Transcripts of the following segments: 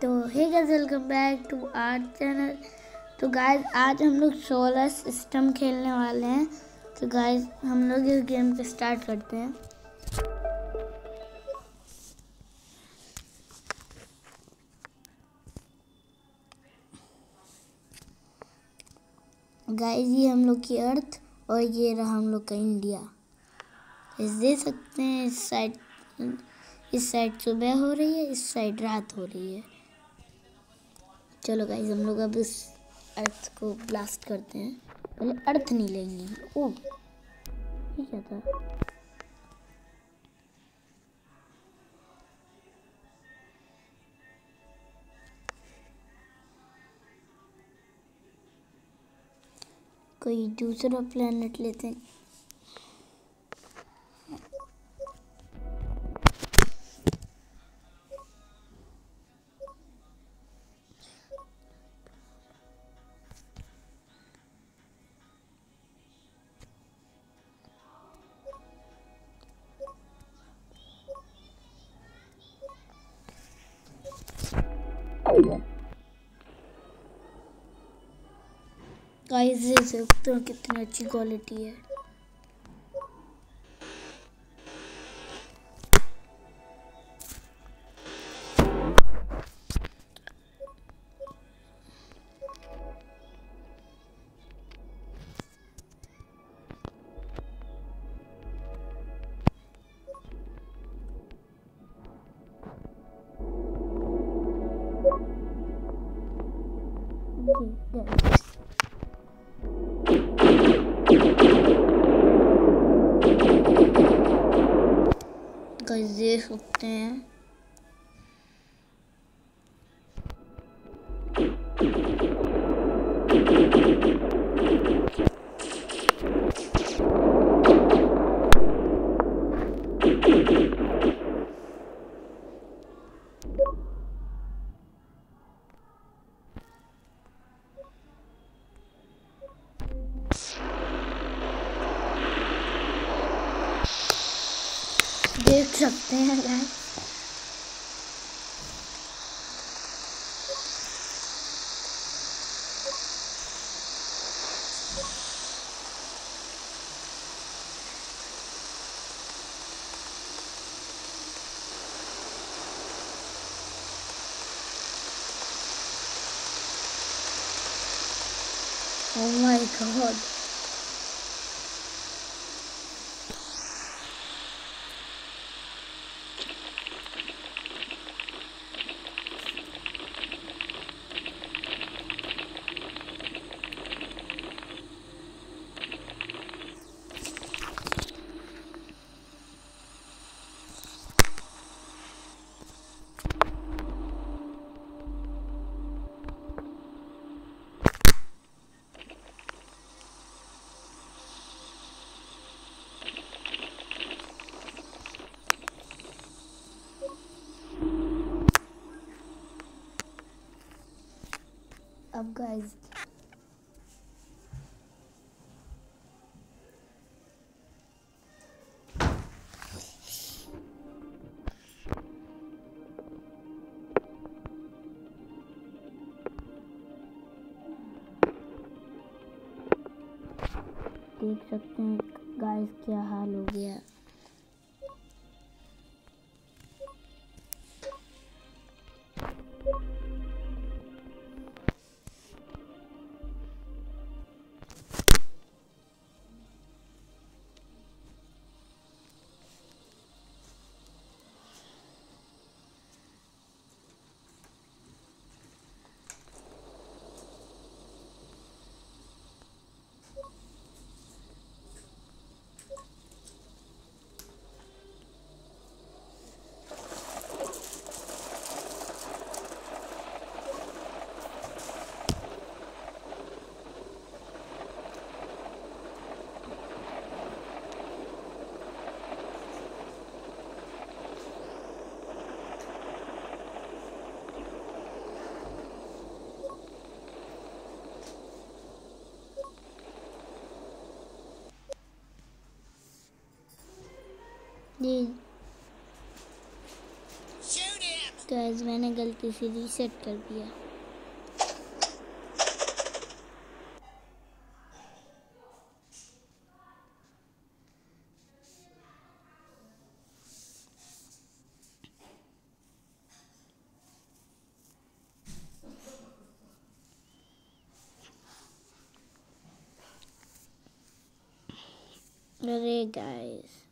तो hey guys welcome back to our channel तो guys आज हम लोग सोलर सिस्टम खेलने वाले हैं। तो गाइस हम लोग इस गेम को स्टार्ट करते हैं। गाइस ये हम लोग की अर्थ और ये रहा हम लोग का इंडिया इस देख सकते हैं, इस साइड इस साइड सुबह हो रही है, इस साइड रात हो रही है। चलो गाइस हम लोग अब इस अर्थ को ब्लास्ट करते हैं। पहले अर्थ नहीं लेंगे। ओ, ये क्या था? कोई दूसरा प्लेनेट लेते हैं। गाइस देख सकते हो कितनी अच्छी क्वालिटी है। गाइस देख सकते Oh my god. अब गाइस देख सकते हैं गाइस क्या हाल हो गया। Shoot गाइस मैंने गलती से रीसेट कर दिया। अरे गाइस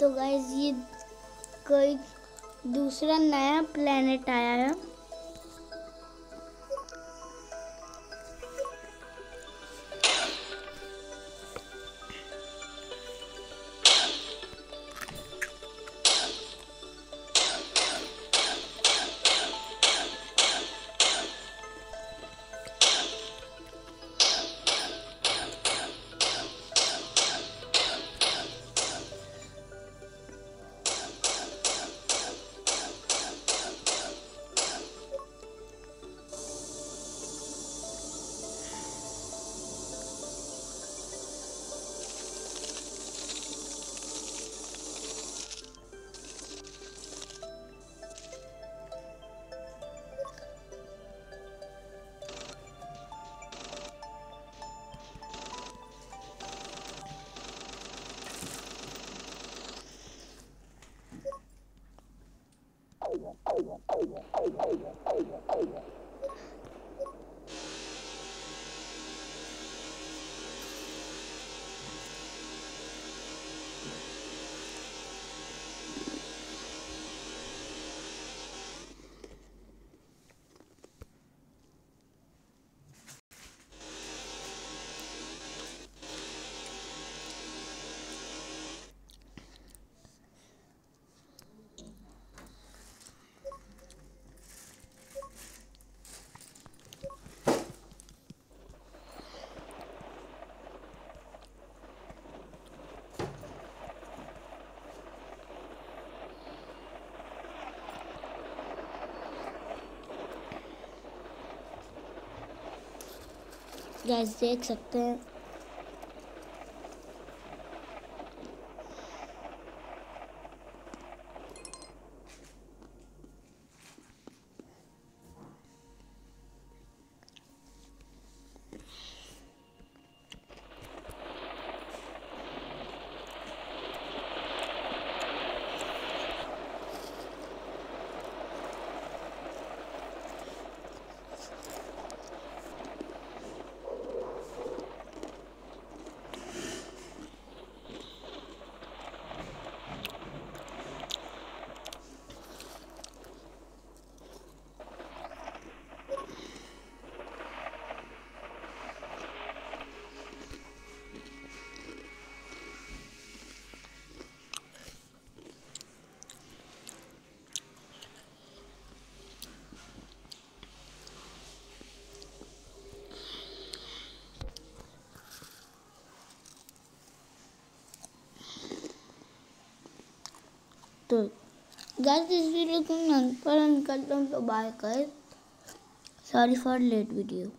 तो गाइज़ ये कोई दूसरा नया प्लेनेट आया है। गैस देख सकते हैं। तो गाइस इस वीडियो को मैं पर कर तो बाय कर सॉरी फॉर लेट वीडियो